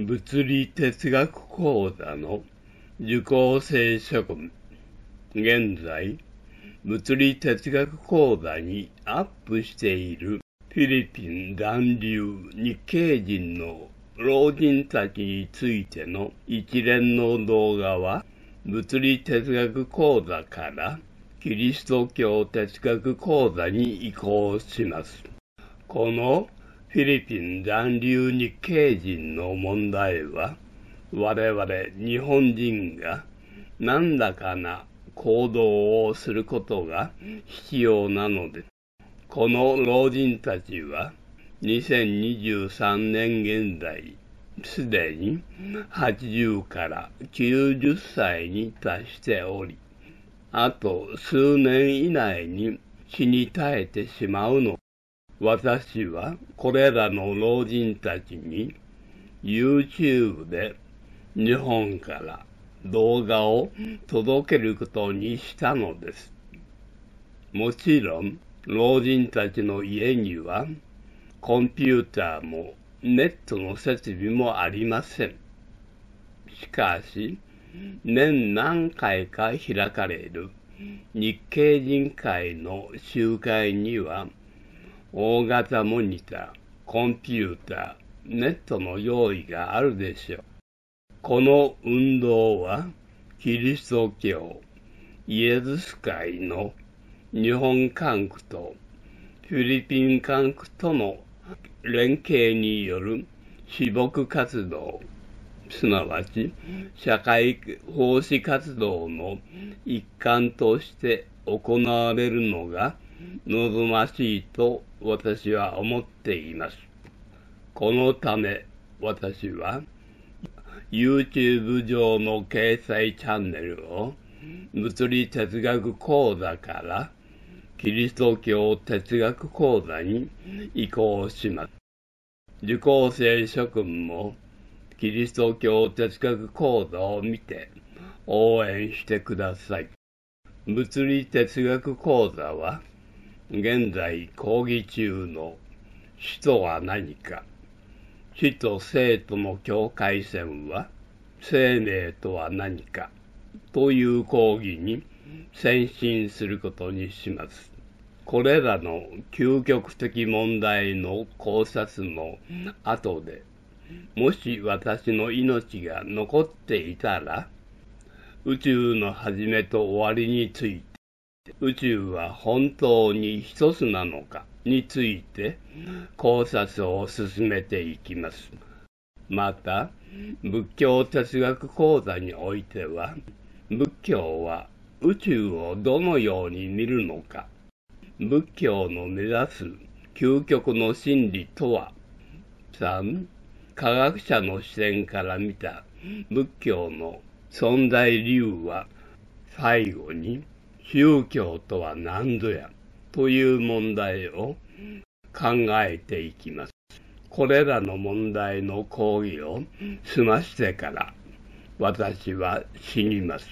物理哲学講座の受講生諸君。現在、物理哲学講座にアップしているフィリピン残留日系人の老人たちについての一連の動画は、物理哲学講座からキリスト教哲学講座に移行します。このフィリピン残留日系人の問題は、我々日本人が何らかな行動をすることが必要なのです。この老人たちは2023年現在すでに80から90歳に達しており、あと数年以内に死に絶えてしまうの。私はこれらの老人たちに YouTube で日本から動画を届けることにしたのです。もちろん老人たちの家にはコンピューターもネットの設備もありません。しかし、年何回か開かれる日系人会の集会には大型モニター、コンピューター、ネットの用意があるでしょう。この運動は、キリスト教、イエズス会の日本管区とフィリピン管区との連携による私牧活動、すなわち社会奉仕活動の一環として行われるのが望ましいと私は思っています。このため私は YouTube 上の掲載チャンネルを物理哲学講座からキリスト教哲学講座に移行します。受講生諸君もキリスト教哲学講座を見て応援してください。物理哲学講座は現在講義中の死とは何か死と生との境界線は生命とは何かという講義に先進することにします。これらの究極的問題の考察の後で、もし私の命が残っていたら、宇宙の始めと終わりについて、宇宙は本当に一つなのかについて考察を進めていきます。また、仏教哲学講座においては、仏教は宇宙をどのように見るのか、仏教の目指す究極の真理とは、3、科学者の視点から見た仏教の存在理由は、最後に、宗教とは何ぞやという問題を考えていきます。これらの問題の講義を済ましてから私は死にます。